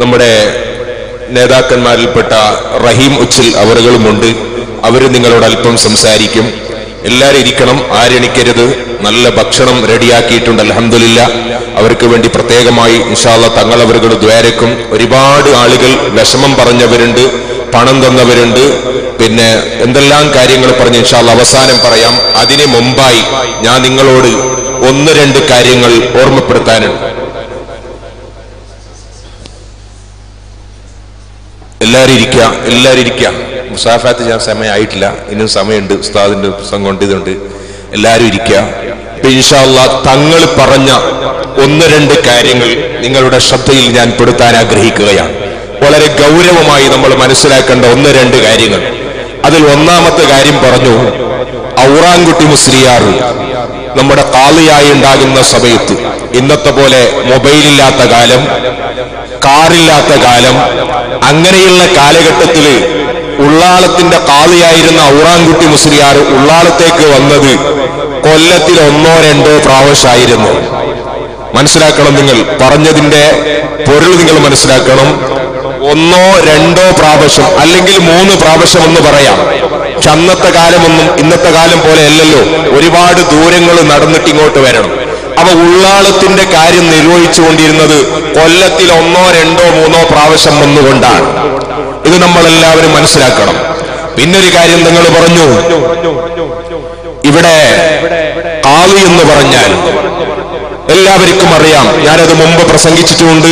നമ്മുടെ നേതാക്കന്മാരിൽപ്പെട്ട റഹീം ഉച്ചിൽ അവറുകളുമുണ്ട്. അവർ നിങ്ങളോട് അല്പം സംസാരിക്കും. എല്ലാവരും ഇരിക്കണം ആരെണിക്കരുത് നല്ല ഭക്ഷണം റെഡിയാക്കിയിട്ടുണ്ട് അലഹമില്ല അവർക്ക് വേണ്ടി പ്രത്യേകമായി ഇൻഷാല്ല തങ്ങൾ അവരുകൾ ദ്വാരക്കും. ഒരുപാട് ആളുകൾ വിഷമം പറഞ്ഞവരുണ്ട് പണം തന്നവരുണ്ട്. പിന്നെ എന്തെല്ലാം കാര്യങ്ങൾ പറഞ്ഞ് ഇൻഷാല്ല അവസാനം പറയാം. അതിന് മുമ്പായി ഞാൻ നിങ്ങളോട് ഒന്ന് രണ്ട് കാര്യങ്ങൾ ഓർമ്മപ്പെടുത്താനുണ്ട്. എല്ലാവരും ഇരിക്കുക എല്ലാവരും ഇരിക്കുക മുസാഫാത്ത് ചെയ്യാൻ സമയമായിട്ടില്ല. ഇനിയും സമയമുണ്ട്. ഉസ്താദിന്റെ പുസ്തകം കൊണ്ട് ഇതുണ്ട്. എല്ലാവരും ഇരിക്കുക ഇപ്പൊ ഇൻഷാല്ല തങ്ങൾ പറഞ്ഞ ഒന്ന് രണ്ട് കാര്യങ്ങൾ നിങ്ങളുടെ ശ്രദ്ധയിൽ ഞാൻ പെടുത്താൻ ആഗ്രഹിക്കുകയാണ്. വളരെ ഗൗരവമായി നമ്മൾ മനസ്സിലാക്കേണ്ട ഒന്ന് രണ്ട് കാര്യങ്ങൾ. അതിൽ ഒന്നാമത്തെ കാര്യം പറഞ്ഞു. ഔറാൻകുട്ടി മുസ്ലിയാർ നമ്മുടെ കാളിയായി ഉണ്ടാകുന്ന സമയത്ത് ഇന്നത്തെ പോലെ മൊബൈലില്ലാത്ത കാലം കാറില്ലാത്ത കാലം അങ്ങനെയുള്ള കാലഘട്ടത്തിൽ ഉള്ളാളത്തിന്റെ കാളിയായിരുന്ന ഔറാൻകുട്ടി മുസ്ലിയാർ ഉള്ളാളത്തേക്ക് വന്നത് കൊല്ലത്തിൽ ഒന്നോ രണ്ടോ പ്രാവശ്യമായിരുന്നു. മനസ്സിലാക്കണം നിങ്ങൾ പറഞ്ഞതിന്റെ പൊരുൾ നിങ്ങൾ മനസ്സിലാക്കണം. ഒന്നോ രണ്ടോ പ്രാവശ്യം അല്ലെങ്കിൽ മൂന്ന് പ്രാവശ്യം എന്ന് പറയാം. പക്ഷെ അന്നത്തെ കാലമൊന്നും ഇന്നത്തെ കാലം പോലെ അല്ലല്ലോ. ഒരുപാട് ദൂരങ്ങൾ നടന്നിട്ട് ഇങ്ങോട്ട് വരണം. അവ ഉള്ളാളത്തിന്റെ കാര്യം നിർവഹിച്ചുകൊണ്ടിരുന്നത് കൊല്ലത്തിൽ ഒന്നോ രണ്ടോ മൂന്നോ പ്രാവശ്യം വന്നുകൊണ്ടാണ്. ഇത് നമ്മളെല്ലാവരും മനസ്സിലാക്കണം. പിന്നൊരു കാര്യം നിങ്ങൾ പറഞ്ഞു. ഇവിടെ കാവി എന്ന് പറഞ്ഞാൽ എല്ലാവർക്കും അറിയാം. ഞാനത് മുമ്പ് പ്രസംഗിച്ചിട്ടുമുണ്ട്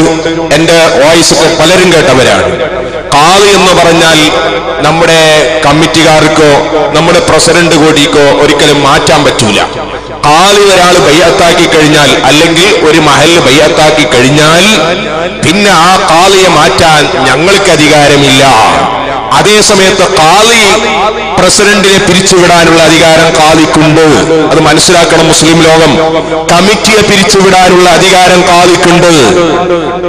എന്റെ വോയിസ് പലരും കേട്ടവരാണ്. കാളി എന്ന് പറഞ്ഞാൽ നമ്മുടെ കമ്മിറ്റിക്കാർക്കോ നമ്മുടെ പ്രസിഡന്റ് കൂടിക്കോ ഒരിക്കലും മാറ്റാൻ പറ്റൂല. കാളി ഒരാൾ ബയ്യത്താക്കി കഴിഞ്ഞാൽ അല്ലെങ്കിൽ ഒരു മഹൽ ബയ്യത്താക്കി കഴിഞ്ഞാൽ പിന്നെ ആ കാളിയെ മാറ്റാൻ ഞങ്ങൾക്ക് അധികാരമില്ല. അതേ സമയത്ത് കാളി പ്രസിഡന്റിനെ പിരിച്ചുവിടാനുള്ള അധികാരം കാളിക്കുണ്ട്. അത് മനസ്സിലാക്കണം മുസ്ലിം ലോകം. കമ്മിറ്റിയെ പിരിച്ചുവിടാനുള്ള അധികാരം കാളിക്കുണ്ട്.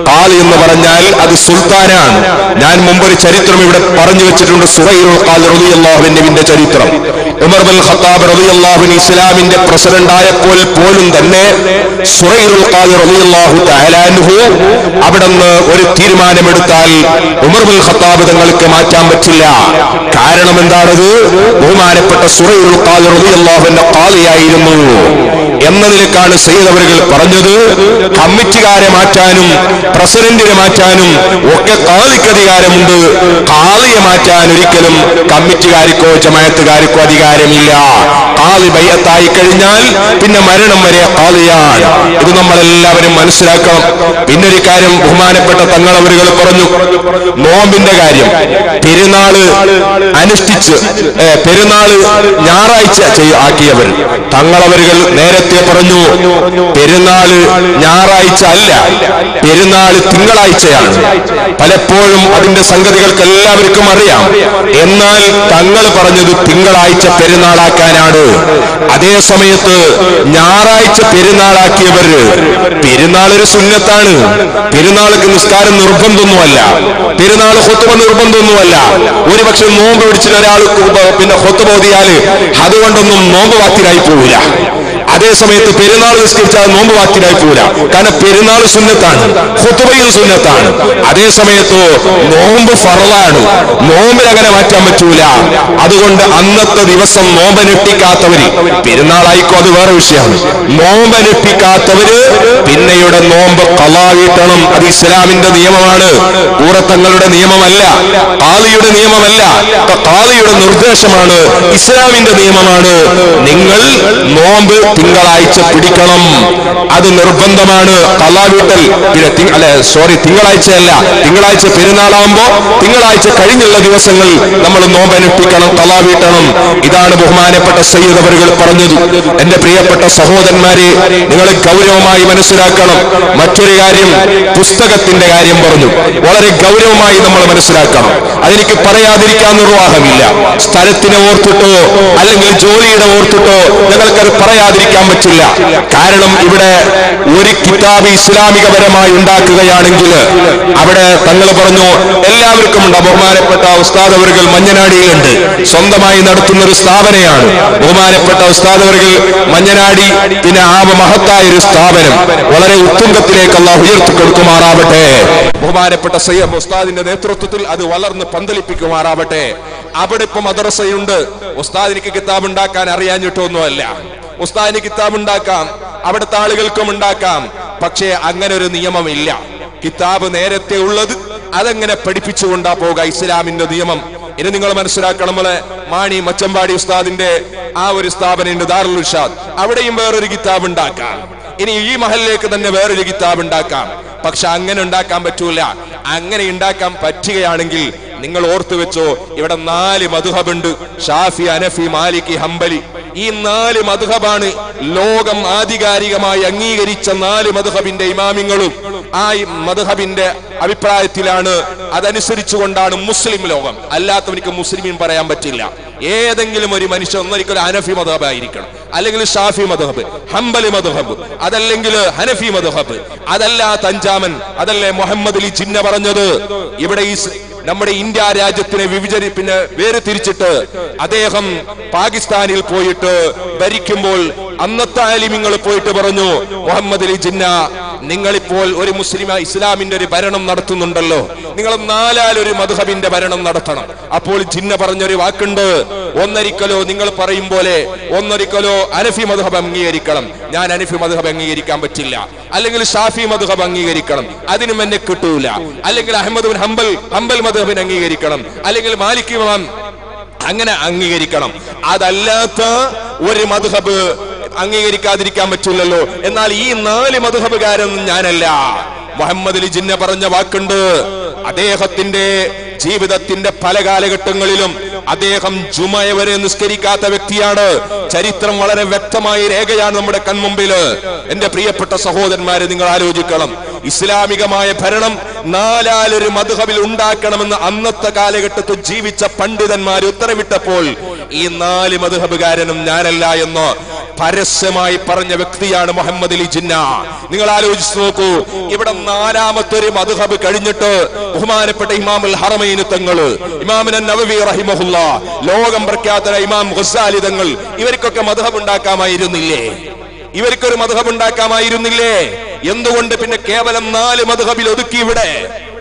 കാളി എന്ന് പറഞ്ഞാൽ അത് സുൽത്താനാണ്. ഞാൻ മുമ്പൊരു ചരിത്രം ഇവിടെ പറഞ്ഞു വെച്ചിട്ടുണ്ട്. സുഹൈറുൽ ഖാദി റളിയല്ലാഹുവിന്റെ ചരിത്രം. ഇസ്ലാമിന്റെ പ്രസിഡന്റ് ആയപ്പോൾ പോലും തന്നെ റളിയല്ലാഹു തആല അൻഹു അവിടുന്ന് ഒരു തീരുമാനമെടുത്താൽ ഉമർബുൽ ഖത്താബ് തങ്ങൾക്ക് മാറ്റാൻ പറ്റില്ല. കാരണം എന്താണത്? ബഹുമാനപ്പെട്ട സുഹൈറുൽ ഖാദി റളിയല്ലാഹുവിന്റെ ഖാദിയായിരുന്നു. എന്നതിലേക്കാണ് സയ്യിദ് അവരുകൾ പറഞ്ഞത്. കമ്മിറ്റിക്കാരെ മാറ്റാനും പ്രസിഡന്റിനെ മാറ്റാനും ഒക്കെ കാളിക്ക് അധികാരമുണ്ട്. കാളിയെ മാറ്റാൻ ഒരിക്കലും കമ്മിറ്റിക്കാർക്കോ ജമായത്തുകാർക്കോ അധികാരമില്ല കാളി ബയ്യത്തായി കഴിഞ്ഞാൽ പിന്നെ മരണം വരെ കാളിയാണ് ഇത് നമ്മളെല്ലാവരും മനസ്സിലാക്കണം. പിന്നൊരു കാര്യം ബഹുമാനപ്പെട്ട തങ്ങളവരുകൾ പറഞ്ഞു. നോമ്പിന്റെ കാര്യം. പെരുന്നാൾ അനുഷ്ഠിച്ച് പെരുന്നാൾ ഞായറാഴ്ച ആക്കിയവർ. തങ്ങളവരുകൾ നേരത്തെ പറഞ്ഞു പെരുന്നാൾ ഞായറാഴ്ച അല്ല പെരുന്നാൾ തിങ്കളാഴ്ചയാണ്. പലപ്പോഴും അതിന്റെ സംഗതികൾക്ക് എല്ലാവർക്കും അറിയാം. എന്നാൽ തങ്ങൾ പറഞ്ഞത് തിങ്കളാഴ്ച പെരുന്നാളാക്കാനാണ്. അതേ സമയത്ത് ഞായറാഴ്ച പെരുന്നാളാക്കിയവർ പെരുന്നാൾ ഒരു സുന്നത്താണ്. പെരുന്നാൾക്ക് നിസ്കാരം നിർബന്ധമൊന്നുമല്ല. പെരുന്നാൾ ഹൊത്തുമ നിർബന്ധമൊന്നുമല്ല. ഒരുപക്ഷെ നോമ്പ് പിടിച്ചിട്ട് ഒരാൾ പിന്നെ ഹൊത്തുബോധിയാൽ അതുകൊണ്ടൊന്നും നോമ്പ് വാക്കിലായി പോവില്ല. അതേ സമയത്ത് പെരുന്നാൾ നിസ്കരിച്ചാൽ നോമ്പ് വാക്കിലായി പോരാ. കാരണം പെരുന്നാൾ സുന്നത്താണ്. ഹുത്തുബയിൽ സുന്നത്താണ്. അതേ സമയത്ത് നോമ്പ് ഫറലാണ് നോമ്പിൽ അങ്ങനെ മാറ്റാൻ പറ്റൂല. അതുകൊണ്ട് അന്നത്തെ ദിവസം നോമ്പനുഷ്ഠിക്കാത്തവര് പെരുന്നാളായിക്കോ അത് വേറെ വിഷയമാണ്. നോമ്പനുഷ്ഠിക്കാത്തവര് പിന്നെയുടെ നോമ്പ് കലാവീട്ടണം അത് ഇസ്ലാമിന്റെ നിയമമാണ്. കൂറത്തങ്ങളുടെ നിയമമല്ല. കാളിയുടെ നിയമമല്ല. കാളിയുടെ നിർദ്ദേശമാണ് ഇസ്ലാമിന്റെ നിയമമാണ്. നിങ്ങൾ നോമ്പ് തിങ്കളാഴ്ച പിടിക്കണം. അത് നിർബന്ധമാണ്. കലാവീട്ടൽ അല്ലെ സോറി തിങ്കളാഴ്ചയല്ല. തിങ്കളാഴ്ച പെരുന്നാളാകുമ്പോ തിങ്കളാഴ്ച കഴിഞ്ഞുള്ള ദിവസങ്ങൾ നമ്മൾ നോമ്പനുഷ്ഠിക്കണം കലാവീട്ടണം ഇതാണ് ബഹുമാനപ്പെട്ട സയ്യിദ് അവരുകൾ പറഞ്ഞത്. എന്റെ പ്രിയപ്പെട്ട സഹോദരന്മാരെ നിങ്ങൾ ഗൗരവമായി മനസ്സിലാക്കണം. മറ്റൊരു കാര്യം പുസ്തകത്തിന്റെ കാര്യം പറഞ്ഞു. വളരെ ഗൗരവമായി നമ്മൾ മനസ്സിലാക്കണം. അതെനിക്ക് പറയാതിരിക്കാൻ നിർവാഹമില്ല സ്ഥലത്തിനെ ഓർത്തിട്ടോ അല്ലെങ്കിൽ ജോലിയുടെ ഓർത്തിട്ടോ ഞങ്ങൾക്കത് പറയാതിരിക്കാൻ പറ്റില്ല. കാരണം ഇവിടെ ഒരു കിതാബ് ഇസ്ലാമികപരമായി ഉണ്ടാക്കുകയാണെങ്കിൽ അവിടെ തങ്ങൾ പറഞ്ഞു എല്ലാവർക്കും ഉണ്ട്. ബഹുമാനപ്പെട്ട ഉസ്താദ് മഞ്ഞനാടിയിലുണ്ട്. സ്വന്തമായി നടത്തുന്ന ഒരു സ്ഥാപനയാണ്. ബഹുമാനപ്പെട്ട ഉസ്താദ് മഞ്ഞനാടി പിന്നെ ആ മഹത്തായ ഒരു സ്ഥാപനം. വളരെ ഉത്തുംഗത്തിലേക്ക് അള്ളാഹ് ഉയർത്തി കൊടുക്കുമാറാവട്ടെ. ബഹുമാനപ്പെട്ട സയ്യബ് ഉസ്താദിന്റെ നേതൃത്വത്തിൽ അത് വളർന്ന് പന്തലിപ്പിക്കുമാറാവട്ടെ. അവിടെ ഇപ്പൊ മദ്രസയുണ്ട്. ഉസ്താദിനിക്ക് കിതാബ് ഉണ്ടാക്കാൻ അറിയാഞ്ഞിട്ടൊന്നുമല്ല. ഉസ്താദിന് കിതാബ് ഉണ്ടാക്കാം അവിടുത്തെ ആളുകൾക്കും ഉണ്ടാക്കാം. പക്ഷേ അങ്ങനെ ഒരു നിയമമില്ല. കിതാബ് നേരത്തെ ഉള്ളത് അതെങ്ങനെ പഠിപ്പിച്ചുകൊണ്ടാ പോക ഇസ്ലാമിന്റെ നിയമം? ഇനി നിങ്ങൾ മനസ്സിലാക്കണം നമ്മളെ മാണി മച്ചമ്പാടി ഉസ്താദിന്റെ ആ ഒരു സ്ഥാപനം ദാറുൽ ഉഷാദ് അവിടെയും വേറൊരു കിതാബ് ഉണ്ടാക്കാം. ഇനി ഈ മഹലിലേക്ക് തന്നെ വേറൊരു കിതാബ് ഉണ്ടാക്കാം. പക്ഷെ അങ്ങനെ ഉണ്ടാക്കാൻ പറ്റൂല. അങ്ങനെ ഉണ്ടാക്കാൻ പറ്റുകയാണെങ്കിൽ നിങ്ങൾ ഓർത്തു വെച്ചോ ഇവിടെ നാല് മധുഹബുണ്ട്. ഷാഫി അനഫി മാലിക് ഹംബലി. ഈ നാല് മധുഹബാണ് ലോകം ആധികാരികമായി അംഗീകരിച്ച നാല് മധുഹബിന്റെ ഇമാമിങ്ങളും. ആ മധുഹബിന്റെ അഭിപ്രായത്തിലാണ് അതനുസരിച്ചുകൊണ്ടാണ് മുസ്ലിം ലോകം. അല്ലാത്തവനിക്ക് മുസ്ലിം പറയാൻ പറ്റില്ല. ഏതെങ്കിലും ഒരു മനുഷ്യൻ ഒന്നൊരിക്കലും അനഫി മധബ് ആയിരിക്കണം. അല്ലെങ്കിൽ ഷാഫി മധബ് ഹംബലി മധബ് അതല്ലെങ്കിൽ ഹനഫി മധബ് അതല്ലാത്ത അഞ്ചാമൻ അതല്ലേ മുഹമ്മദ് അലി ചിന്ന പറഞ്ഞത്? ഇവിടെ ഈ നമ്മുടെ ഇന്ത്യ രാജ്യത്തിനെ വിഭജന പിന്നെ വേർതിരിച്ചിട്ട് അദ്ദേഹം പാകിസ്ഥാനിൽ പോയിട്ട് ഭരിക്കുമ്പോൾ അന്നത്തെ ആലിമിങ്ങൾ പോയിട്ട് പറഞ്ഞു മുഹമ്മദ് അലി ജിന്ന നിങ്ങളിപ്പോൾ ഒരു മുസ്ലിം ഇസ്ലാമിന്റെ ഒരു ഭരണം നടത്തുന്നുണ്ടല്ലോ. നിങ്ങൾ നാലാലൊരു മധുഹബിന്റെ ഭരണം നടത്തണം. അപ്പോൾ ജിന്ന പറഞ്ഞൊരു വാക്കുണ്ട് ഒന്നൊരിക്കലോ നിങ്ങൾ പറയും പോലെ ഒന്നൊരിക്കലോ അനഫി മധുഹബ് അംഗീകരിക്കണം. ഞാൻ അനഫി മധുഹബ് അംഗീകരിക്കാൻ പറ്റില്ല. അല്ലെങ്കിൽ ഷാഫി മധുഹബ് അംഗീകരിക്കണം. അതിനും എന്നെ കിട്ടൂല. അല്ലെങ്കിൽ അഹമ്മദ് ബിൻ ഹംബൽ ഹംബൽ മധുഹബിന് അംഗീകരിക്കണം. അല്ലെങ്കിൽ മാലിക് ഇമാം അങ്ങനെ അംഗീകരിക്കണം. അതല്ലാത്ത ഒരു മധുഹബ് അംഗീകരിക്കാതിരിക്കാൻ പറ്റില്ലല്ലോ. എന്നാൽ ഈ നാല് മധുഹബുകാരൊന്നും ഞാനല്ല. മുഹമ്മദ് അലി ജിന്ന പറഞ്ഞ വാക്കുണ്ട്. അദ്ദേഹത്തിന്റെ ജീവിതത്തിന്റെ പല കാലഘട്ടങ്ങളിലും അദ്ദേഹം ജുമയ വരെ നിസ്കരിക്കാത്ത വ്യക്തിയാണ്. ചരിത്രം വളരെ വ്യക്തമായ രേഖയാണ് നമ്മുടെ കൺമുമ്പിൽ. എന്റെ പ്രിയപ്പെട്ട സഹോദരന്മാരെ നിങ്ങൾ ആലോചിക്കണം. ഇസ്ലാമികമായ ഭരണം നാലാലൊരു മധുഹബിൽ ഉണ്ടാക്കണമെന്ന് അന്നത്തെ കാലഘട്ടത്തിൽ ജീവിച്ച പണ്ഡിതന്മാർ ഉത്തരവിട്ടപ്പോൾ ഈ നാല് മധുഹബുകാരനും ഞാനല്ല എന്ന് പരസ്യമായി പറഞ്ഞ വ്യക്തിയാണ് മുഹമ്മദ് അലി ജിന്ന. നിങ്ങൾ ആലോചിച്ച് നോക്കൂ ഇവിടെ നാലാമത്തെ ഒരു മധുഹബ് കഴിഞ്ഞിട്ട് ബഹുമാനപ്പെട്ട ഇമാമുൽ ഹറമൈന് തങ്ങൾ ഇമാമിന നവവി റഹിമഹുല്ല ലോകം പ്രഖ്യാതന ഇമാം ഹുസാലി തങ്ങൾ ഇവർക്കൊക്കെ മധുഹബ് ഉണ്ടാക്കാമായിരുന്നില്ലേ? ഇവർക്കൊരു മധുഹബ് ഉണ്ടാക്കാമായിരുന്നില്ലേ? എന്തുകൊണ്ട് പിന്നെ കേവലം നാല് മധുഹബിൽ ഒതുക്കി ഇവിടെ?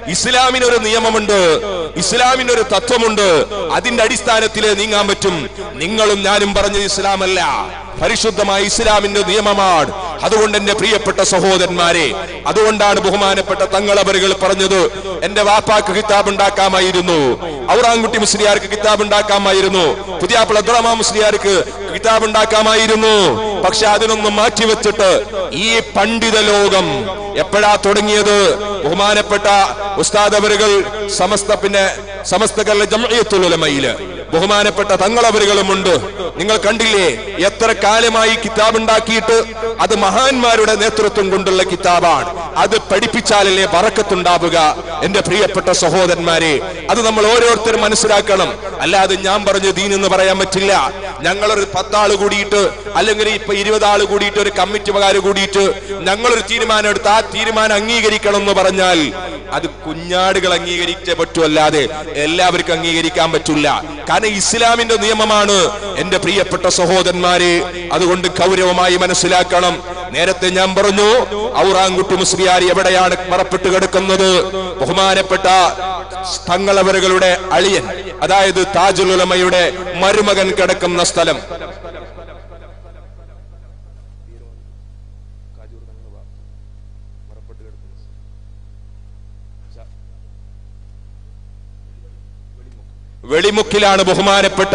ഇസ്ലാമിന് ഒരു നിയമമുണ്ട്. ഇസ്ലാമിന് ഒരു തത്വമുണ്ട്. അതിന്റെ അടിസ്ഥാനത്തിൽ നീങ്ങാൻ പറ്റും. നിങ്ങളും ഞാനും പറഞ്ഞത് ഇസ്ലാമല്ല. പരിശുദ്ധമായ ഇസ്ലാമിന്റെ നിയമമാണ്. അതുകൊണ്ട് എന്റെ പ്രിയപ്പെട്ട സഹോദരന്മാരെ അതുകൊണ്ടാണ് ബഹുമാനപ്പെട്ട തങ്ങളവരുകൾ പറഞ്ഞത്. എന്റെ വാപ്പാക്ക് കിതാബ് ഉണ്ടാക്കാമായിരുന്നു. ഔറാൻകുട്ടി മുസ്ലിയാർക്ക് കിതാബ് ഉണ്ടാക്കാമായിരുന്നു പുതിയ പ്ലദ്രമ മുസ്ലിയാർക്ക് കിതാബ് ഉണ്ടാക്കാമായിരുന്നു പക്ഷെ അതിനൊന്നും മാറ്റിവെച്ചിട്ട് ഈ പണ്ഡിത ലോകം എപ്പോഴാ തുടങ്ങിയത്? ബഹുമാനപ്പെട്ട ഉസ്താദ് അവരുകൾ സമസ്ത പിന്നെ സമസ്ത കല്ല ജംഇയ്യത്തുൽ ഉലമയിൽ. ബഹുമാനപ്പെട്ട തങ്ങളവരുകളുമുണ്ട് നിങ്ങൾ കണ്ടില്ലേ? എത്ര കാലമായി കിതാബ് ഉണ്ടാക്കിയിട്ട് അത് മഹാന്മാരുടെ നേതൃത്വം കൊണ്ടുള്ള കിതാബാണ്. അത് പഠിപ്പിച്ചാലല്ലേ പറക്കത്തുണ്ടാവുക എന്റെ പ്രിയപ്പെട്ട സഹോദരന്മാരെ അത് നമ്മൾ ഓരോരുത്തരും മനസ്സിലാക്കണം. അല്ലാതെ ഞാൻ പറഞ്ഞു ദീൻ എന്ന് പറയാൻ പറ്റില്ല. ഞങ്ങളൊരു പത്താൾ കൂടിയിട്ട് അല്ലെങ്കിൽ ഇപ്പൊ ഇരുപതാൾ കൂടിയിട്ട് ഒരു കമ്മിറ്റിമാര് കൂടിയിട്ട് ഞങ്ങളൊരു തീരുമാനം എടുത്ത് ആ തീരുമാനം അംഗീകരിക്കണം എന്ന് പറഞ്ഞാൽ അത് കുഞ്ഞാടുകൾ അംഗീകരിച്ചേ പറ്റൂ അല്ലാതെ എല്ലാവർക്കും അംഗീകരിക്കാൻ പറ്റില്ല. കാരണം ഇസ്ലാമിന്റെ നിയമമാണ്. എന്റെ പ്രിയപ്പെട്ട സഹോദരന്മാരെ അതുകൊണ്ട് ഗൗരവമായി മനസ്സിലാക്കണം. നേരത്തെ ഞാൻ പറഞ്ഞു ഔറാങ്കുട്ടി മുസ്ലിയാർ എവിടെയാണ് മറപ്പെട്ട് കിടക്കുന്നത്? ബഹുമാനപ്പെട്ട തങ്ങളവരുകളുടെ അളിയൻ അതായത് താജുലുലമയുടെ മരുമകൻ കിടക്കുന്ന സ്ഥലം. വെളിമുക്കിലാണ് ബഹുമാനപ്പെട്ട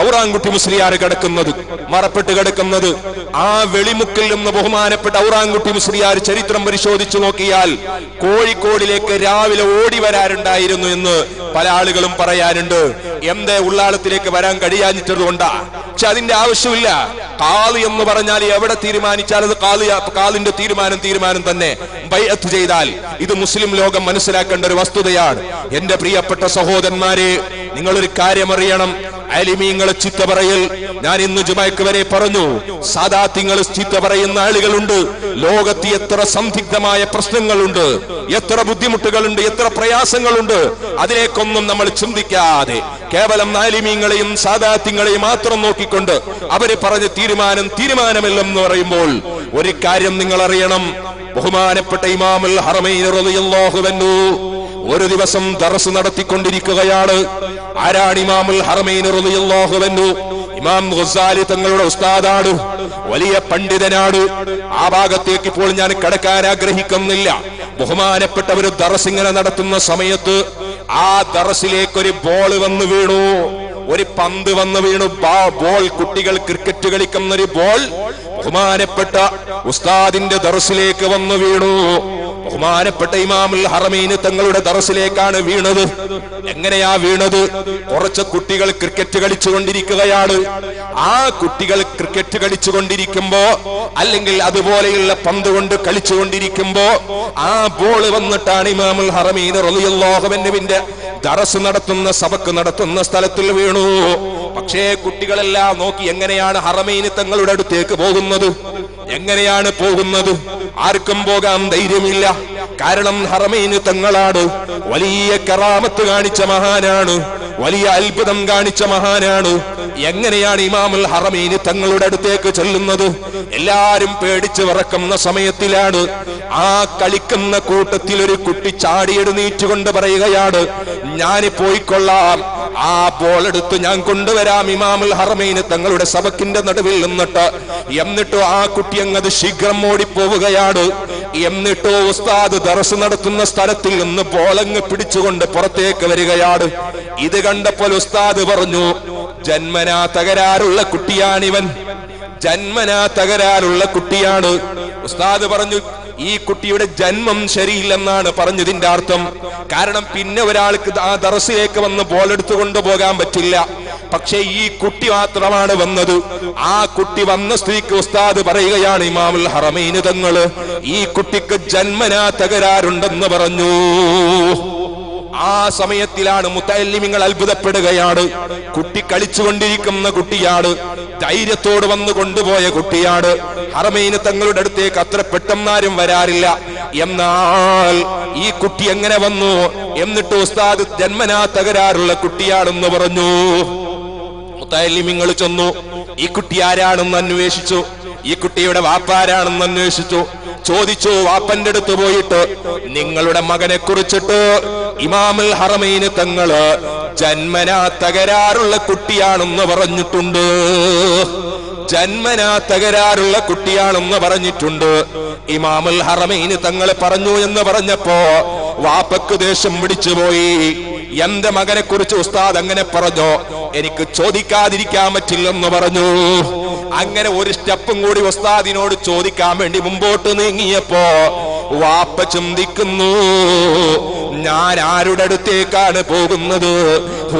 ഔറാൻകുട്ടി മുസ്ലിയാർ കിടക്കുന്നത് മറപ്പെട്ട് കിടക്കുന്നത്. ആ വെളിമുക്കിൽ നിന്ന് ബഹുമാനപ്പെട്ട ഔറാൻകുട്ടി മുസ്ലിയാർ ചരിത്രം പരിശോധിച്ചു നോക്കിയാൽ കോഴിക്കോടിലേക്ക് രാവിലെ ഓടി വരാറുണ്ടായിരുന്നു എന്ന് പല ആളുകളും പറയാനുണ്ട്. എന്തേ ഉള്ളാളത്തിലേക്ക് വരാൻ കഴിയാഞ്ഞിട്ടത് കൊണ്ടാ? പക്ഷെ അതിന്റെ ആവശ്യമില്ല. കാൽ എന്ന് പറഞ്ഞാൽ എവിടെ തീരുമാനിച്ചാൽ അത് കാൽ കാലിന്റെ തീരുമാനം തീരുമാനം തന്നെ. ബൈഅത്ത് ചെയ്താൽ ഇത് മുസ്ലിം ലോകം മനസ്സിലാക്കേണ്ട ഒരു വസ്തുതയാണ്. എന്റെ പ്രിയപ്പെട്ട സഹോദരന്മാരെ നിങ്ങളൊരു കാര്യം അറിയണം. അലിമീങ്ങളെ ചിത്ത പറയൽ. ഞാൻ ഇന്ന് ജുമാക്ക് വരെ പറഞ്ഞു സാദാത്യങ്ങൾ ചിത്ത പറയുന്ന ആളുകളുണ്ട്. ലോകത്ത് എത്ര സംദിഗ്ധമായ പ്രശ്നങ്ങളുണ്ട്. എത്ര ബുദ്ധിമുട്ടുകളുണ്ട് എത്ര പ്രയാസങ്ങളുണ്ട്. അതിലേക്കൊന്നും നമ്മൾ ചിന്തിക്കാതെ കേവലം നാലിമീങ്ങളെയും സാദാത്യങ്ങളെയും മാത്രം നോക്കിക്കൊണ്ട് അവർ പറഞ്ഞ തീരുമാനം തീരുമാനമില്ലെന്ന് പറയുമ്പോൾ ഒരു കാര്യം നിങ്ങൾ അറിയണം. ബഹുമാനപ്പെട്ട ഇമാമുൽ ഹറമൈൻ ഒരു ദിവസം ദർസ് നടത്തിക്കൊണ്ടിരിക്കുകയാണ്. ആരാണ് ഇമാമുൽ റളിയല്ലാഹു അൻഹു? ഇമാം ഗസാലി തങ്ങളുടെ ഉസ്താദാണ് വലിയ പണ്ഡിതനാണ്. ആ ഭാഗത്തേക്ക് ഇപ്പോൾ ഞാൻ കടക്കാൻ ആഗ്രഹിക്കുന്നില്ല. ബഹുമാനപ്പെട്ട ഒരു ദറസ് ഇങ്ങനെ നടത്തുന്ന സമയത്ത് ആ ദറസിലേക്ക് ഒരു ബോൾ വന്ന് വീണു. ഒരു പന്ത് വന്ന് വീണു. ബോൾ. കുട്ടികൾ ക്രിക്കറ്റ് കളിക്കുന്ന ഒരു ബോൾ. ബഹുമാനപ്പെട്ട ഉസ്താദിന്റെ ദർസിലേക്ക് വന്നു വീണു. ബഹുമാനപ്പെട്ട ഇമാമുൽ ഹറമീന് തങ്ങളുടെ ദറസിലേക്കാണ് വീണത്. എങ്ങനെയാ വീണത്? കുറച്ച് കുട്ടികൾ ക്രിക്കറ്റ് കളിച്ചുകൊണ്ടിരിക്കുകയാണ്. ആ കുട്ടികൾ ക്രിക്കറ്റ് കളിച്ചുകൊണ്ടിരിക്കുമ്പോ അല്ലെങ്കിൽ അതുപോലെയുള്ള പന്ത് കൊണ്ട് കളിച്ചുകൊണ്ടിരിക്കുമ്പോ ആ ബോൾ വന്നിട്ടാണ് ഇമാമുൽ ഹറമീൻ റളിയല്ലാഹുവിന്റെ ദറസ് നടത്തുന്ന സബക്ക് നടത്തുന്ന സ്ഥലത്തിൽ വീണു. പക്ഷേ കുട്ടികളെല്ലാം നോക്കി എങ്ങനെയാണ് ഹറമീന് തങ്ങളുടെ അടുത്തേക്ക് പോകുന്നത്? എങ്ങനെയാണ് പോകുന്നത്? ആർക്കും പോകാൻ ധൈര്യമില്ല. കാരണം ഹറമീന് തങ്ങളാണ്. വലിയ കറാമത്ത് കാണിച്ച മഹാനാണ്. വലിയ അത്ഭുതം കാണിച്ച മഹാനാണ്. എങ്ങനെയാണ് ഇമാമുൽ ഹറമീന് തങ്ങളുടെ അടുത്തേക്ക് ചെല്ലുന്നത്? എല്ലാരും പേടിച്ച് വിറക്കുന്ന സമയത്തിലാണ് ആ കളിക്കുന്ന കൂട്ടത്തിൽ ഒരു കുട്ടി ചാടിയെടുന്നീറ്റുകൊണ്ട് പറയുകയാണ് ഞാൻ പോയിക്കൊള്ളാം. ആ ബോൾ എടുത്ത് ഞാൻ കൊണ്ടുവരാം. ഇമാമുൽ ഹറമീന് തങ്ങളുടെ സബക്കിന്റെ നടുവിൽ നിന്നിട്ട് എന്നിട്ടോ ആ കുട്ടി അങ്ങത് ശീഘ്രം ഓടിപ്പോവുകയാണ്. എന്നിട്ടോ ഉസ്താദ് ദർസ് നടത്തുന്ന സ്ഥലത്തിൽ നിന്ന് ബോളങ്ങ് പിടിച്ചുകൊണ്ട് പുറത്തേക്ക് വരികയാണ്. ഇത് കണ്ടപ്പോൾ ഉസ്താദ് പറഞ്ഞു ജന്മനാ തകരാറുള്ള കുട്ടിയാണിവൻ. ജന്മനാ തകരാറുള്ള കുട്ടിയാണ്. ഉസ്താദ് പറഞ്ഞു ഈ കുട്ടിയുടെ ജന്മം ശരിയില്ലെന്നാണ് പറഞ്ഞതിന്റെ അർത്ഥം. കാരണം പിന്നെ ഒരാൾക്ക് ആ ദറസിലേക്ക് വന്ന് ബോളെടുത്തു കൊണ്ടുപോകാൻ പറ്റില്ല. പക്ഷേ ഈ കുട്ടി മാത്രമാണ് വന്നത്. ആ കുട്ടി വന്ന സ്ത്രീക്ക് ഉസ്താദ് പറയുകയാണ് ഇമാമുൽ ഹറമീന് തങ്ങൾ ഈ കുട്ടിക്ക് ജന്മനാ തകരാറുണ്ടെന്ന് പറഞ്ഞു. ആ സമയത്തിലാണ് മുത്തല്ലിമിങ്ങൾ അത്ഭുതപ്പെടുകയാണ്. കുട്ടി കളിച്ചുകൊണ്ടിരിക്കുന്ന കുട്ടിയാണ്. ധൈര്യത്തോട് വന്ന് കൊണ്ടുപോയ കുട്ടിയാണ്. ഹറമീന് തങ്ങളുടെ അടുത്തേക്ക് അത്ര പെട്ടെന്നാരും വരാറില്ല. എന്നാൽ ഈ കുട്ടി എങ്ങനെ വന്നു? എന്നിട്ട് ഉസ്താദ് ജന്മനാ തകരാറുള്ള കുട്ടിയാണെന്ന് പറഞ്ഞു. മുത്തല്ലിമിങ്ങൾ ചെന്നു. ഈ കുട്ടി ആരാണെന്ന് അന്വേഷിച്ചു. ഈ കുട്ടിയുടെ വാപ്പാരാണെന്ന് അന്വേഷിച്ചു. ചോദിച്ചു വാപ്പന്റെ അടുത്ത് പോയിട്ട് നിങ്ങളുടെ മകനെ കുറിച്ചിട്ട് ഇമാമുൽ ഹറമൈന് തങ്ങൾ ജന്മനാ തകരാറുള്ള കുട്ടിയാണെന്ന് പറഞ്ഞിട്ടുണ്ട്. ജന്മനാ തകരാറുള്ള കുട്ടിയാണെന്ന് പറഞ്ഞിട്ടുണ്ട്. ഇമാമുൽ ഹറമൈന് തങ്ങളെ പറഞ്ഞു എന്ന് പറഞ്ഞപ്പോ വാപ്പക്ക് ദേഷ്യം പിടിച്ചു പോയി. എന്റെ മകനെ കുറിച്ച് ഉസ്താദ് അങ്ങനെ പറഞ്ഞോ? എനിക്ക് ചോദിക്കാതിരിക്കാൻ പറ്റില്ലെന്ന് പറഞ്ഞു. അങ്ങനെ ഒരു സ്റ്റെപ്പും കൂടി ഉസ്താദിനോട് ചോദിക്കാൻ വേണ്ടി മുമ്പോട്ട് നീങ്ങിയപ്പോ വാപ്പ ചിന്തിക്കുന്നു ഞാൻ ആരുടെ അടുത്തേക്കാണ് പോകുന്നത്?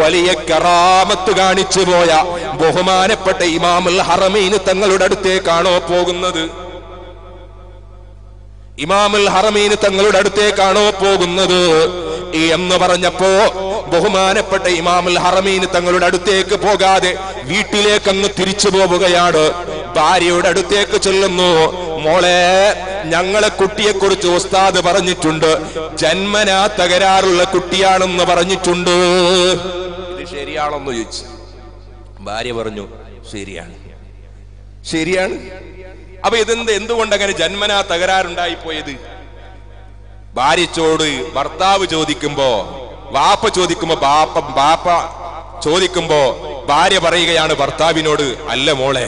വലിയ കറാമത്ത് കാണിച്ചു പോയ ബഹുമാനപ്പെട്ട ഇമാമുൽ ഹറമീന് തങ്ങളുടെ അടുത്തേക്കാണോ പോകുന്നത്? ഇമാമുൽ ഹറമീന് തങ്ങളുടെ അടുത്തേക്കാണോ പോകുന്നത്? എന്ന് പറഞ്ഞപ്പോ ബഹുമാനപ്പെട്ട ഇമാമുൽ ഹറമീന് തങ്ങളുടെ അടുത്തേക്ക് പോകാതെ വീട്ടിലേക്ക് അങ്ങ് തിരിച്ചു പോവുകയാണ്. ഭാര്യയുടെ അടുത്തേക്ക് ചെല്ലുന്നു. മോളെ ഞങ്ങളെ കുട്ടിയെ കുറിച്ച് ഉസ്താദ് പറഞ്ഞിട്ടുണ്ട്. ജന്മനാ തകരാറുള്ള കുട്ടിയാണെന്ന് പറഞ്ഞിട്ടുണ്ട്. ഇത് ശരിയാണെന്ന് ചോദിച്ചു. ഭാര്യ പറഞ്ഞു ശരിയാണ്. ശരിയാണ്? അപ്പൊ ഇതെന്ത് എന്തുകൊണ്ട് അങ്ങനെ ജന്മനാ തകരാറുണ്ടായി പോയത് ഭാര്യച്ചോട് ഭർത്താവ് ചോദിക്കുമ്പോ വാപ്പ ചോദിക്കുമ്പോ ബാപ്പ ബാപ്പ ചോദിക്കുമ്പോ ഭാര്യ പറയുകയാണ് ഭർത്താവിനോട് അല്ല മോളെ.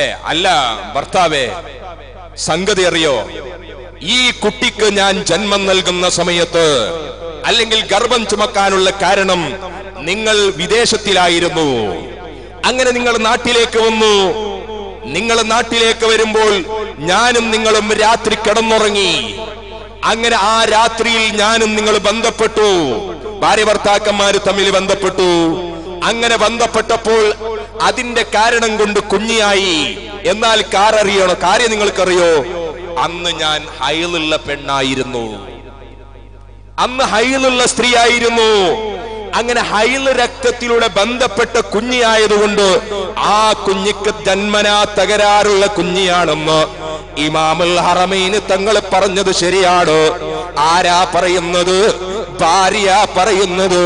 ഏ അല്ല ഭർത്താവേ സംഗതി അറിയോ? ഈ കുട്ടിക്ക് ഞാൻ ജന്മം നൽകുന്ന സമയത്ത് അല്ലെങ്കിൽ ഗർഭം ചുമക്കാനുള്ള കാരണം നിങ്ങൾ വിദേശത്തിലായിരുന്നു. അങ്ങനെ നിങ്ങൾ നാട്ടിലേക്ക് വന്നു. നിങ്ങൾ നാട്ടിലേക്ക് വരുമ്പോൾ ഞാനും നിങ്ങളും രാത്രി കിടന്നുറങ്ങി. അങ്ങനെ ആ രാത്രിയിൽ ഞാനും നിങ്ങൾ ബന്ധപ്പെട്ടു. ഭാര്യ ഭർത്താക്കന്മാര് തമ്മിൽ ബന്ധപ്പെട്ടു. അങ്ങനെ ബന്ധപ്പെട്ടപ്പോൾ അതിന്റെ കാരണം കൊണ്ട് കുഞ്ഞിയായി. എന്നാൽ കാരറിയണോ കാര്യം നിങ്ങൾക്കറിയോ? അന്ന് ഞാൻ ഹൈലുള്ള പെണ്ണായിരുന്നു. അന്ന് ഹൈലുള്ള സ്ത്രീ ആയിരുന്നു അങ്ങനെ ഹൈൽ രക്തത്തിലൂടെ ബന്ധപ്പെട്ട കുഞ്ഞിയായതുകൊണ്ട് ആ കുഞ്ഞിക്ക് ജന്മനാ തകരാറുള്ള കുഞ്ഞിയാണെന്ന് ഇമാമുൽ ഹറമീന് തങ്ങൾ പറഞ്ഞത് ശരിയാണ്. ആരാ പറയുന്നത്? ഭാര്യ പറയുന്നത്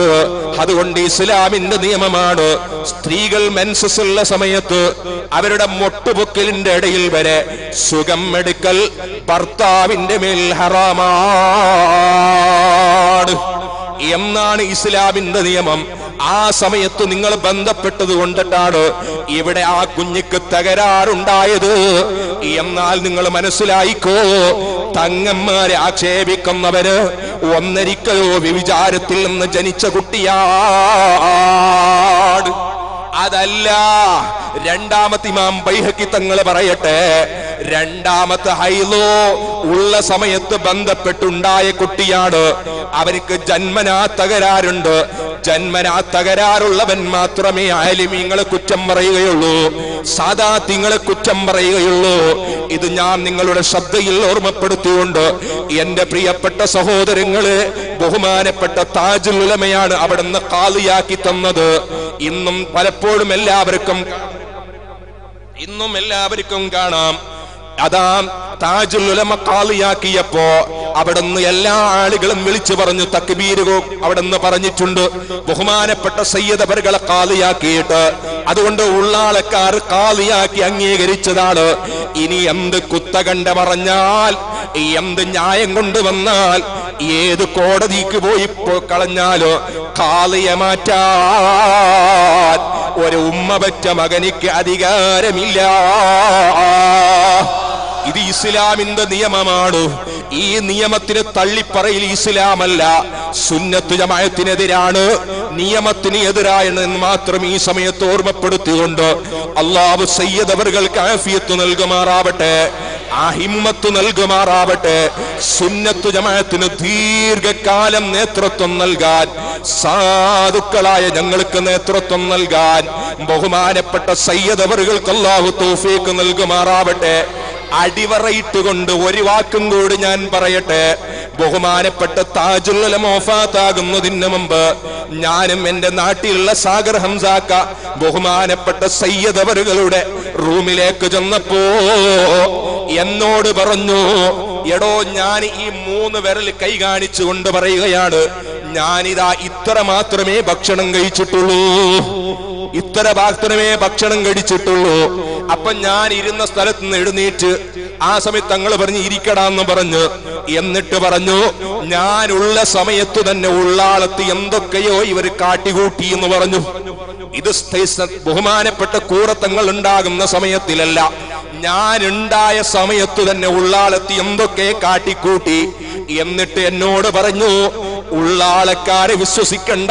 അതുകൊണ്ട് ഇസ്ലാമിന്റെ നിയമമാണ്. സ്ത്രീകൾ മെൻസസ് ഉള്ള സമയത്ത് അവരുടെ മൊട്ടുപൊക്കലിന്റെ ഇടയിൽ വരെ സുഖം എടുക്കൽ ഭർത്താവിന്റെ മേൽ ഹറാമാണ്. എന്നാണ് ഇസ്ലാമിന്റെ നിയമം. ആ സമയത്ത് നിങ്ങൾ ബന്ധപ്പെട്ടത് കൊണ്ടിട്ടാണ് ഇവിടെ ആ കുഞ്ഞിക്ക് തകരാറുണ്ടായത്. എന്നാൽ നിങ്ങൾ മനസ്സിലായിക്കോ തങ്ങന്മാരെ ആക്ഷേപിക്കുന്നവര് ഒന്നരിക്കലോ വിചാരത്തിൽ നിന്ന് ജനിച്ച കുട്ടിയാണ്. അതല്ല രണ്ടാമത്തെ ഇമാം ബൈഹക്കി തങ്ങൾ പറയട്ടെ രണ്ടാമത്തെ ഹൈലോ ഉള്ള സമയത്ത് ബന്ധപ്പെട്ടുണ്ടായ കുട്ടിയാണ്. അവർക്ക് ജന്മനാ തകരാറുണ്ട്. ജന്മനാ തകരാറുള്ളവൻ മാത്രമേ ആലിമീങ്ങളെ കുറ്റം പറയുകയുള്ളൂ. സാധാ തിങ്ങളെ കുറ്റം പറയുകയുള്ളൂ. ഇത് ഞാൻ നിങ്ങളുടെ ശ്രദ്ധയിൽ ഓർമ്മപ്പെടുത്തിയുണ്ട്. എന്റെ പ്രിയപ്പെട്ട സഹോദരങ്ങൾ ബഹുമാനപ്പെട്ട താജുൽ ഉലമയാണ് അവിടുന്ന് കാലിയാക്കി തന്നത്. ഇന്നും പലപ്പോഴും എല്ലാവർക്കും ഇന്നും എല്ലാവർക്കും കാണാം. അതാ താജുൽ ഉലമ കാളിയാക്കിയപ്പോ അവിടുന്ന് എല്ലാ ആളുകളും വിളിച്ചു പറഞ്ഞു തക്ബീരുകോ അവിടുന്ന് പറഞ്ഞിട്ടുണ്ട് ബഹുമാനപ്പെട്ട സയ്യദവറുകളെ കാളിയാക്കിയിട്ട്. അതുകൊണ്ട് ഉള്ളാളക്കാർ കാളിയാക്കി അംഗീകരിച്ചതാണ്. ഇനി എന്ത് കുത്തകണ്ട പറഞ്ഞാൽ എന്ത് ന്യായം കൊണ്ടുവന്നാൽ ഏത് കോടതിക്ക് പോയി കളഞ്ഞാലോ കാളിയെ മാറ്റാൻ. ഒരു ഉമ്മ പറ്റ മകനിക്ക് അധികാരമില്ല. ഇത് ഇസ്ലാമിന്റെ നിയമമാണ്. ഈ നിയമത്തിന് തള്ളിപ്പറയിൽ ഇസ്ലാമല്ല. സുന്നത്തു ജമായത്തിനെതിരാണ് നിയമത്തിന് എതിരായെന്ന് മാത്രം ഈ സമയത്ത് ഓർമ്മപ്പെടുത്തിക്കൊണ്ട് അള്ളാഹു സയ്യദ് അവർക്ക് ആഫിയത്ത് നൽകുമാറാവട്ടെ ആ ഹിമ്മത്ത് നൽകുമാറാവട്ടെ സുന്നത്തു ജമായത്തിന് ദീർഘകാലം നേതൃത്വം നൽകാൻ സാധുക്കളായ ഞങ്ങൾക്ക് നേതൃത്വം നൽകാൻ ബഹുമാനപ്പെട്ട സയ്യദ് അവറുകൾക്ക് അള്ളാഹു തൗഫീക്ക് നൽകുമാറാവട്ടെ. അടിവറയിട്ടുകൊണ്ട് ഒരു വാക്കും കൂടി ഞാൻ പറയട്ടെ. ബഹുമാനപ്പെട്ട താജുൽ മോഫാത്താകുന്നതിന് മുമ്പ്. ഞാനും എന്റെ നാട്ടിലുള്ള സാഗർ ഹംസാക്ക ബഹുമാനപ്പെട്ട സയ്യദവറുകളുടെ റൂമിലേക്ക് ചെന്നപ്പോ എന്നോട് പറഞ്ഞു എടോ ഞാൻ ഈ മൂന്ന് വിരൽ കൈ കാണിച്ചുകൊണ്ട് പറയുകയാണ്. ഞാനിതാ ഇത്ര മാത്രമേ ഭക്ഷണം കഴിച്ചിട്ടുള്ളൂ. ഇത്ര മാത്രമേ ഭക്ഷണം കഴിച്ചിട്ടുള്ളൂ. അപ്പൊ ഞാൻ ഇരുന്ന സ്ഥലത്ത് നിന്ന് എഴുന്നേറ്റ് ആ സമയത്ത് തങ്ങൾ പറഞ്ഞ് ഇരിക്കടാന്ന് പറഞ്ഞു എന്നിട്ട് പറഞ്ഞു ഞാനുള്ള സമയത്ത് തന്നെ ഉള്ളാളത്ത് എന്തൊക്കെയോ ഇവർ കാട്ടികൂട്ടി എന്ന് പറഞ്ഞു. ഇത് ബഹുമാനപ്പെട്ട കൂറത്തങ്ങൾ ഉണ്ടാകുന്ന സമയത്തിലല്ല. ഞാൻ ഉണ്ടായ സമയത്ത് തന്നെ ഉള്ളാളത്ത് എന്തൊക്കെ കാട്ടിക്കൂട്ടി? എന്നിട്ട് എന്നോട് പറഞ്ഞു ഉള്ളാളക്കാരെ വിശ്വസിക്കണ്ട.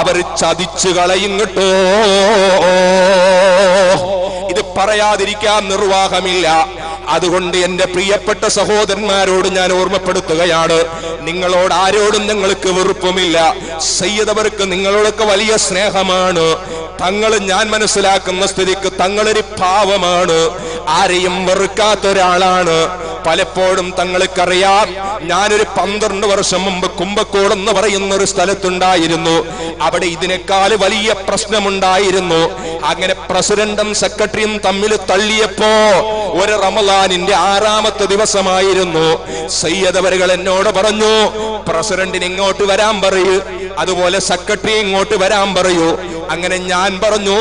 അവർ ചതിച്ചു കളയും കേട്ടോ ഇത് പറയാതിരിക്കാൻ നിർവാഹമില്ല. അതുകൊണ്ട് എന്റെ പ്രിയപ്പെട്ട സഹോദരന്മാരോട് ഞാൻ ഓർമ്മപ്പെടുത്തുകയാണ്. നിങ്ങളോട് ആരോടും നിങ്ങൾക്ക് വെറുപ്പുമില്ല. സയ്യദവർക്ക് നിങ്ങളോടൊക്കെ വലിയ സ്നേഹമാണ്. തങ്ങൾ ഞാൻ മനസ്സിലാക്കുന്ന സ്ഥിതിക്ക് തങ്ങളൊരു പാവമാണ്. ആരെയും വെറുക്കാത്ത ഒരാളാണ് പലപ്പോഴും തങ്ങൾക്കറിയാം. ഞാനൊരു പന്ത്രണ്ട് വർഷം മുമ്പ് കുമ്പക്കോട് എന്ന് പറയുന്ന ഒരു സ്ഥലത്തുണ്ടായിരുന്നു. അവിടെ ഇതിനേക്കാൾ വലിയ പ്രശ്നമുണ്ടായിരുന്നു. അങ്ങനെ പ്രസിഡന്റും സെക്രട്ടറിയും തമ്മിൽ തള്ളിയപ്പോ ഒരു റമലാനിന്റെ ആറാമത്തെ ദിവസമായിരുന്നു. സയ്യദവരുകൾ എന്നോട് പറഞ്ഞു പ്രസിഡന്റിന് ഇങ്ങോട്ട് വരാൻ പറയൂ. അതുപോലെ സെക്രട്ടറി ഇങ്ങോട്ട് വരാൻ പറയൂ. അങ്ങനെ ഞാൻ പറഞ്ഞു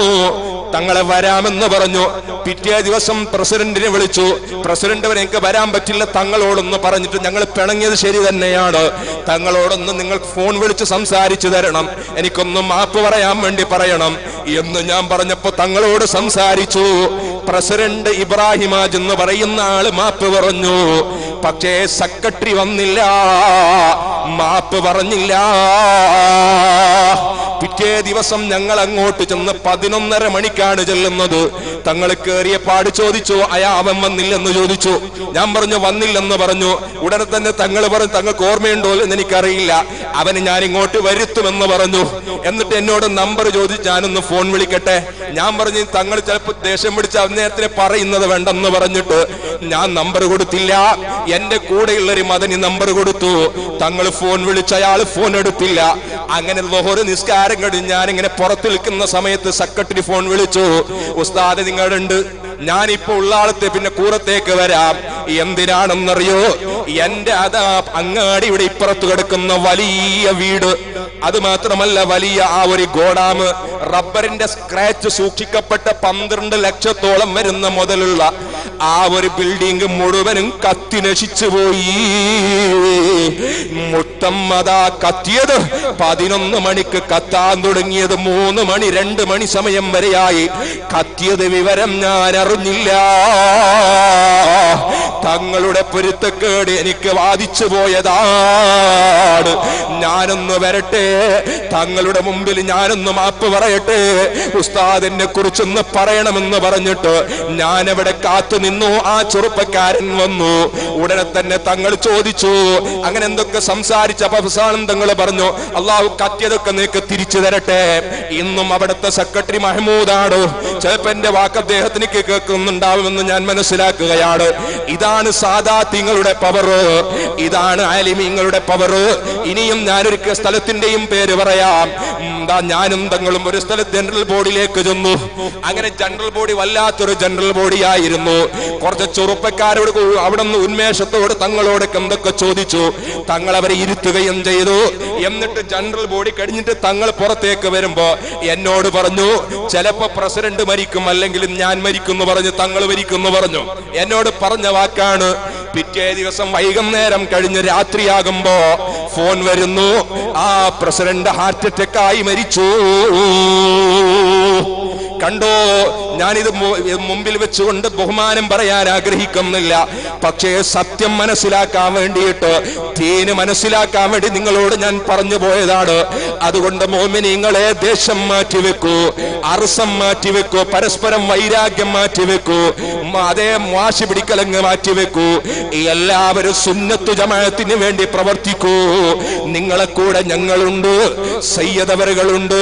തങ്ങളെ വരാമെന്ന് പറഞ്ഞു. പിറ്റേ ദിവസം പ്രസിഡന്റിനെ വിളിച്ചു. പ്രസിഡന്റ് വരെ എനിക്ക് വരാൻ പറ്റില്ല തങ്ങളോടൊന്ന് പറഞ്ഞിട്ട് ഞങ്ങൾ പിണങ്ങിയത് ശരി തന്നെയാണ്. തങ്ങളോടൊന്ന് നിങ്ങൾ ഫോൺ വിളിച്ച് സംസാരിച്ചു തരണം. എനിക്കൊന്ന് മാപ്പ് പറയാൻ വേണ്ടി പറയണം. എന്ന് ഞാൻ പറഞ്ഞപ്പോ തങ്ങളോട് സംസാരിച്ചു. പ്രസിഡന്റ് ഇബ്രാഹിമാജ് എന്ന് പറയുന്ന ആൾ മാപ്പ് പറഞ്ഞു. പക്ഷേ സെക്രട്ടറി വന്നില്ല. മാപ്പ് പറഞ്ഞില്ല. പിറ്റേ ദിവസം ഞങ്ങൾ അങ്ങോട്ട് ചെന്ന് പതിനൊന്നര മണിക്കാണ് ചെല്ലുന്നത്. തങ്ങൾ കയറിയ പാട് ചോദിച്ചു അയാ അവൻ വന്നില്ലെന്ന് ചോദിച്ചു. ഞാൻ പറഞ്ഞു വന്നില്ലെന്ന് പറഞ്ഞു. ഉടനെ തന്നെ തങ്ങൾ പറഞ്ഞു തങ്ങൾക്ക് ഓർമ്മയുണ്ടോ എന്ന് എനിക്കറിയില്ല. അവന് ഞാൻ ഇങ്ങോട്ട് വരുത്തുമെന്ന് പറഞ്ഞു. എന്നിട്ട് എന്നോട് നമ്പർ ചോദിച്ച് ഞാനൊന്ന് ഫോൺ വിളിക്കട്ടെ. ഞാൻ പറഞ്ഞു തങ്ങൾ ചിലപ്പോൾ ദേഷ്യം പിടിച്ച് അന്നേരത്തിന് പറയുന്നത് വേണ്ടെന്ന് പറഞ്ഞിട്ട് ഞാൻ നമ്പർ കൊടുത്തില്ല. എന്റെ കൂടെയുള്ള ഒരു നമ്പർ കൊടുത്തു. തങ്ങൾ ഫോൺ വിളിച്ച അയാൾ ഫോൺ എടുത്തില്ല. അങ്ങനെ ലോഹോര് നിസ്കാരം കഴിഞ്ഞ് ഞാൻ ഇങ്ങനെ പുറത്ത് നിൽക്കുന്ന സമയത്ത് സെക്രട്ടറി ഫോൺ വിളിച്ചു ഉസ്താദ് നിങ്ങളുണ്ട്. ഞാനിപ്പോ ഉള്ള ആളത്തെ പിന്നെ കൂറത്തേക്ക് വരാം. എന്തിനാണെന്നറിയോ? എന്റെ അതാ അങ്ങാടി ഇവിടെ ഇപ്പുറത്ത് കിടക്കുന്ന വലിയ വീട്. അത് മാത്രമല്ല വലിയ ആ ഒരു ഗോഡാമ്. റബ്ബറിന്റെ സ്ക്രാച്ച് സൂക്ഷിക്കപ്പെട്ട പന്ത്രണ്ട് ലക്ഷത്തോളം വരുന്ന മുതലുള്ള ആ ഒരു ബിൽഡിംഗ് മുഴുവനും കത്തി നശിച്ചു പോയി. അതാ കത്തിയത്. പതിനൊന്ന് മണിക്ക് കത്താൻ തുടങ്ങിയത്. മൂന്ന് മണി രണ്ട് മണി സമയം വരെയായി. കത്തിയത് വിവരം ഞാൻ അറിഞ്ഞില്ല. തങ്ങളുടെ പൊരുത്തക്കേട് എനിക്ക് വാദിച്ചു പോയതാണ്. ഞാനൊന്ന് വരട്ടെ. തങ്ങളുടെ മുമ്പിൽ ഞാനൊന്ന് മാപ്പ് പറയട്ടെ. ഉസ്താദിനെ കുറിച്ചൊന്ന് പറയണമെന്ന് പറഞ്ഞിട്ട് ഞാൻ അവിടെ കാത്തു നിന്നു. ആ ചെറുപ്പക്കാരൻ വന്നു. ഉടനെ തന്നെ തങ്ങൾ ചോദിച്ചു അങ്ങനെ എന്തൊക്കെ സംസാരിച്ച അവസാനം തങ്ങൾ പറഞ്ഞു? അള്ളാഹു കത്തിയതൊക്കെ നിനക്ക് തിരിച്ചു തരട്ടെ. ഇന്നും അവിടുത്തെ സെക്രട്ടറി മഹമൂദാണ്. ചിലപ്പോ എന്റെ വാക്ക് അദ്ദേഹത്തിന് കേൾക്കുന്നുണ്ടാവുമെന്ന് ഞാൻ മനസ്സിലാക്കുകയാണ്. ഇതാണ് സാധാ തിങ്ങളുടെ പവർ ഇതാണ് ആലിമീങ്ങളുടെ പവർ ഇനിയും ഞാനൊരു സ്ഥലത്തിന്റെയും പേര് പറയാം. ദാ ഞാനും തങ്ങളും ഒരു സ്ഥലത്ത് ജനറൽ ബോഡിയിലേക്ക് ചെന്നു. അങ്ങനെ ജനറൽ ബോഡി വല്ലാത്തൊരു ജനറൽ ബോഡിയായിരുന്നു. കുറച്ച് ചെറുപ്പക്കാരോട് അവിടെ നിന്ന് ഉന്മേഷത്തോട് തങ്ങളോട് എന്തൊക്കെ ചോദിച്ചു. തങ്ങൾ അവരെ ഇരുത്തുകയും ചെയ്തു. എന്നിട്ട് ജനറൽ ബോഡി കഴിഞ്ഞിട്ട് തങ്ങൾ പുറത്തേക്ക് വരുമ്പോ എന്നോട് പറഞ്ഞു ചിലപ്പോ പ്രസിഡന്റ് മരിക്കും അല്ലെങ്കിൽ ഞാൻ മരിക്കുന്നു പറഞ്ഞു തങ്ങൾ മരിക്കുന്നു പറഞ്ഞു. എന്നോട് പറഞ്ഞ വാക്കാണ് പിറ്റേ ദിവസം വൈകുന്നേരം കഴിഞ്ഞ് രാത്രിയാകുമ്പോ ഫോൺ വരുന്നു. ആ പ്രസിഡന്റ് ഹാർട്ട് അറ്റാക്ക് ആയി മരിച്ചു. കണ്ടോ ഞാനിത് മുമ്പിൽ വെച്ചുകൊണ്ട് ബഹുമാനം പറയാൻ ആഗ്രഹിക്കുന്നില്ല. പക്ഷേ സത്യം മനസ്സിലാക്കാൻ വേണ്ടിയിട്ട് തീന് മനസ്സിലാക്കാൻ വേണ്ടി നിങ്ങളോട് ഞാൻ പറഞ്ഞു പോയതാണ്. അതുകൊണ്ട് മോമിനിങ്ങളെ ദേശം മാറ്റിവെക്കൂ അർസം മാറ്റിവെക്കൂ പരസ്പരം വൈരാഗ്യം മാറ്റിവെക്കൂ വെക്കൂ അതേ വാശി പിടിക്കലങ്ങ് മാറ്റിവെക്കൂ എല്ലാവരും സുന്നത്തു ജമാഅത്തിന് വേണ്ടി പ്രവർത്തിക്കൂ. നിങ്ങളെ കൂടെ ഞങ്ങളുണ്ട് സയ്യദവറുകളുണ്ട്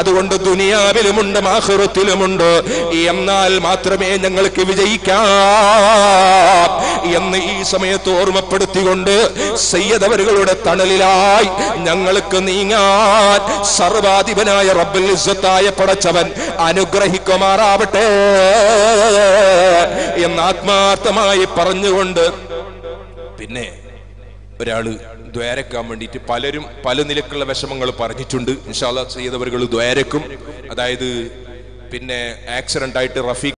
അതുകൊണ്ട് ദുനിയാവിലുമുണ്ട് മാഹുറത്തിലുമുണ്ട് എന്നാൽ മാത്രമേ ഞങ്ങൾക്ക് വിജയിക്കാം എന്ന് ഈ സമയത്ത് ഓർമ്മപ്പെടുത്തിക്കൊണ്ട് സയ്യദവറുകളുടെ തണലിലായി ഞങ്ങൾക്ക് നീങ്ങാൻ സർവാധിപനായ റബ്ബുൽ ഇസ്സത്തായ പടച്ചവൻ അനുഗ്രഹിക്കുമാറാവട്ടെ എന്ന് ആത്മാർത്ഥമായി പറഞ്ഞുകൊണ്ട് പിന്നെ ഒരാൾ ദ്വാരക്കാൻ വേണ്ടിയിട്ട് പലരും പല നിലക്കുള്ള വിഷമങ്ങൾ പറഞ്ഞിട്ടുണ്ട്. ഇൻഷാല്ല ചെയ്തവരുകൾ ദ്വാരക്കും. അതായത് പിന്നെ ആക്സിഡന്റ് ആയിട്ട് റഫീഖ്